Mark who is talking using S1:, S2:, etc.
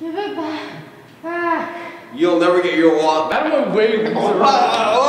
S1: Give it back. Back.
S2: You'll never get your wallet back.
S3: Out of my way, loser.
S2: What? What?